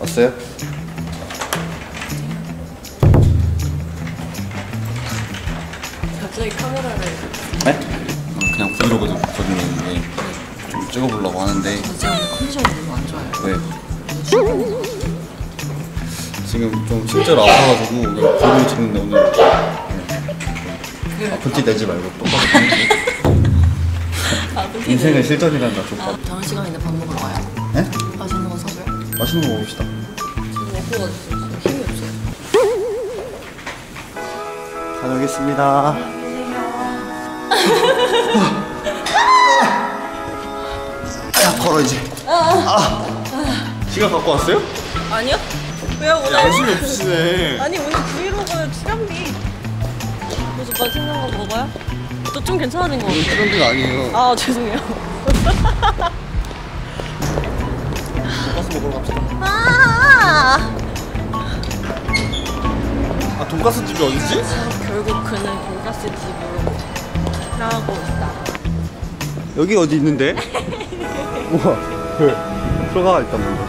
왔어요? 갑자기 카메라를 네? 어, 그냥 브이로그 거든요 좀 찍어보려고 하는데 진짜 오늘 컨디션이 너무 안 좋아요. 네 지금 좀 실제로 아파가지고 브이로그 찍는데 오늘 네. 아픈 티 내지 말고 똑바로 찍고 인생은 실전이란다 족밥 아, 다음 시간인데 밥 먹으러 가요. 네? 맛있는 거 사줘요? 맛있는 거 먹읍시다 지금 먹고 가지고 힘이 없어요. 다녀오겠습니다 야 걸어 이제 아 지갑 갖고 왔어요? 아니요? 왜요 오늘? 관심이 없으시네 아니 오늘 브이로그 출연비. 그래서 맛있는 거 먹어요? 저좀 괜찮아진 것 같아요. 데가 아니에요 아 죄송해요. 돈가스 먹으러 갑시다 아 아 돈가스 집이 어디지? 결국 그는 돈가스 집으로 나가고 있다. 여기 어디 있는데? 우와 그 들어가 일단 먼저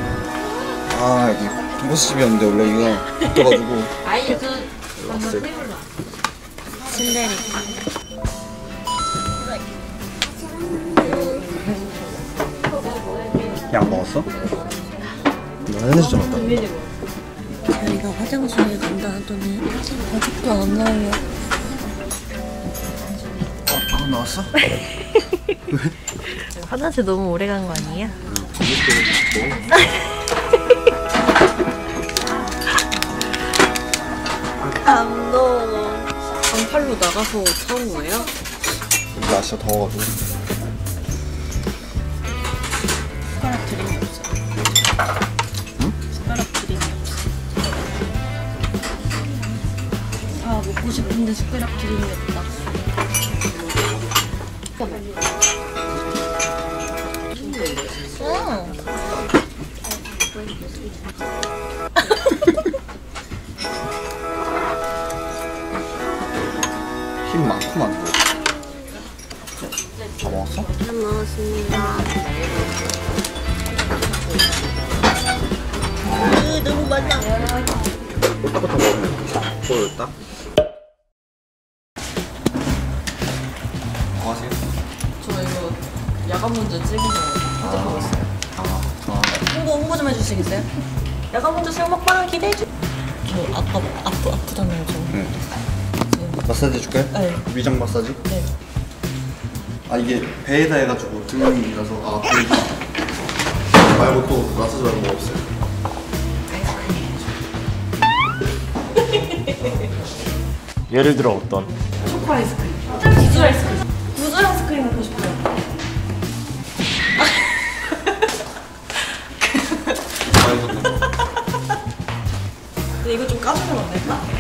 아 여기 돈가스 집이었는데 원래 여기가 붙어가지고 아이 그 왔어요 침대리. 약 먹었어? 나 화장실 좀 갔다 저희가 화장실에 간다 하더니 아직도 안 나와요. 아 나왔어? 화장실 너무 오래 간 거 아니에요? 반팔로 나가서 사온 거예요? 날씨가 더워가지고 숟가락 드림이 없어요. 숟가락 드림이 없어. 다 먹고 싶은데 숟가락 드림이 없다. 힘 많구만 다 먹었어? 잘 먹었습니다. 으, 너무 많아. 딱 먹으면 보였다 뭐 하세요? 저 이거 야간 문제 거 편집하고 있어요. 아, 홍보 홍보 좀 해주시겠어요? 야간 문제 수영 먹방 기대해 주. 저 아까 아프 아프잖아요 저. 응 마사지 해줄까요? 네. 위장 마사지? 네. 아 이게 배에다 해가지고 등이라서 아 보이지 말고 또 마사지 하는 거 없어요 예를 들어 어떤 초코 아이스크림. 구슬 아이스크림. 구슬 아이스크림 먹고 싶어요. 근데 이거 좀 까주면 안 될까?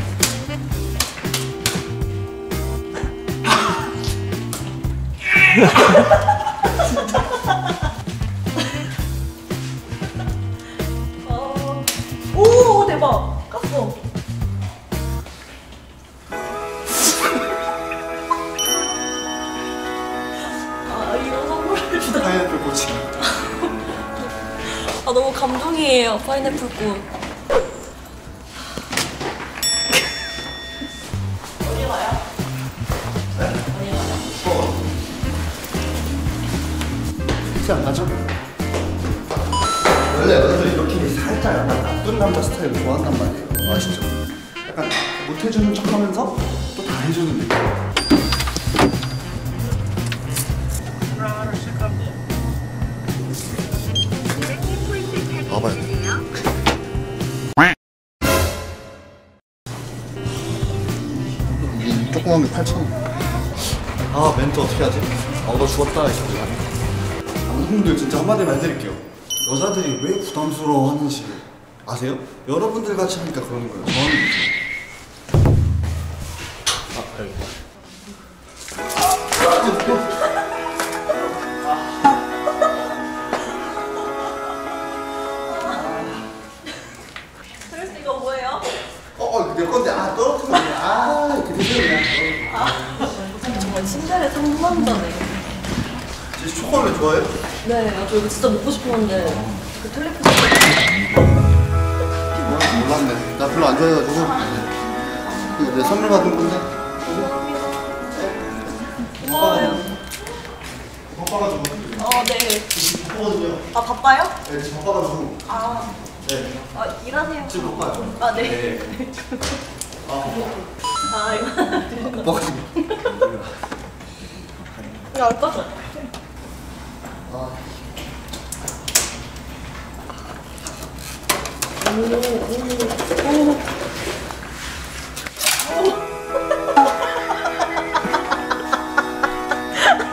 어. 오 대박. 깠어. 아 이런 선물을 주다. 파인애플 꼬치 아 너무 감동이에요. 파인애플 꽃 티안 나죠? 원래 여자들 이렇게 살짝 약간 나쁜 남자 스타일 좋아한단 말이에요 아시죠? 약간 못해주는 척 하면서 또 다 해주는 느낌 와봐요 이 조그만 게 8,000원 아 멘트 어떻게 하지? 아너 죽었다 이거 남성들 진짜 한마디만 해드릴게요 여자들이 왜 부담스러워 하는지 아세요? 여러분들 같이 하니까 그러는 거예요 저는 아 여기 그래서 이거 뭐예요? 어, 어, 내 건데, 아. 아, 그래. 초콜릿 상상한다네. 진짜 초콜릿 좋아해요? 네, 아, 저 이거 진짜 먹고 싶었는데 그 텔레폰 몰랐네. 나 별로 안 좋아해가지고. 이거 내 선물 받은 건데. 고마워요. 바빠가지고. 어, 네. 바빠가지고요. 아 바빠요? 네, 지금 바빠가지고. 아, 네. 아 일하세요. 지금 바빠요. 아 네. 아 이거 바빠가지고. 야 아까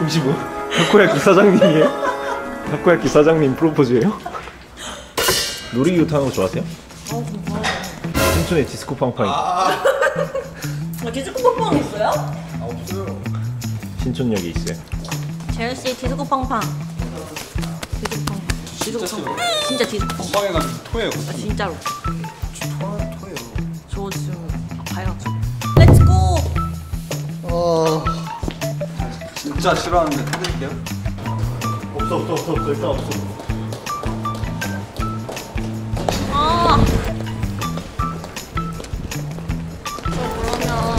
혹시 뭐 타코야키 사장님이에요? 타코야키 사장님 프로포즈예요? 놀이기구 타는 거 좋아하세요? 신촌에 디스코 팡팡 있고 아 디스코 팡팡 있어요? 아, 없어요. 신촌역에 있어요 재현 씨 디스코 팡팡. 디스코 디스코 팡팡. 진짜 디스코 팡팡. 빵해가지고 토해요. 아, 진짜로. 토, 토해요. 저 지금 아파요. Let's go. 어. 진짜 싫어하는데 타드릴게요. 없어 없어 없어 없어 일단 없어 아. 저 그러면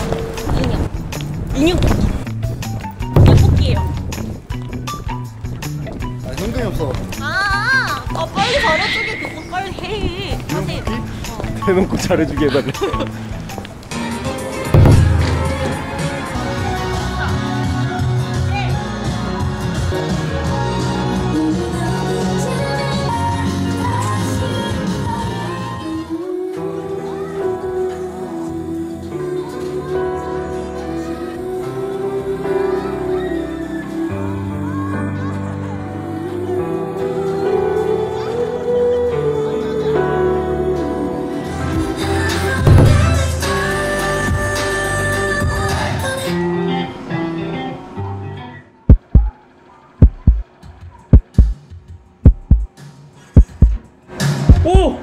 인형. 인형 뽑기. 인형 뽑기예요. 아, 현금이 없어. 아, 아 빨리 가려주게 그거 빨리 해. 하세요. 어. 대놓고 잘해주게 해달래 오!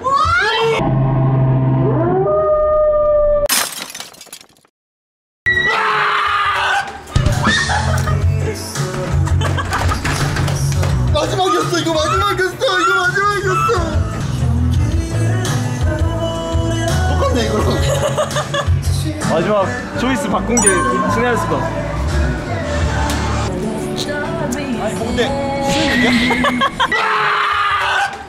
마지막이었어. 이거 마지막이었어. 이거 마지막이었어. 똑같네 이거랑. 마지막 초이스 바꾼 게 신뢰할 수가 없어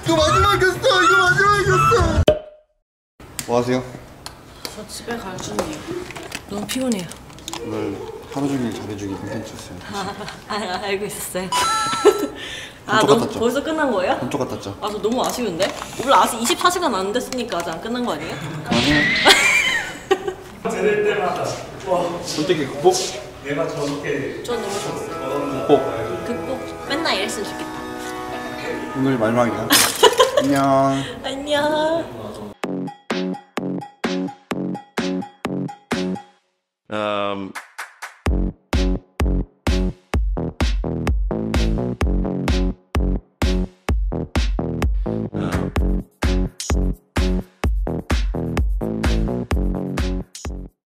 이거 마지막이었어. 이거 마지막이었어. 뭐 하세요? 저 집에 갈 준비요. 너무 피곤해요. 오늘 하루 종일 잘해주기 콘텐츠였어요. 아, 알고 있었어요. 아, 너무 같았죠? 벌써 끝난 거예요? 깜짝 같았죠? 아, 저 너무 아쉬운데? 원래 아직 24시간 안 됐으니까 아직 안 끝난 거 아니에요? 그만해. 선택의 극복 전 너무 좋았어요. 극복 극복 맨날 이랬으면 좋겠다. 오늘 마지막이야. 안녕. 안녕. 음.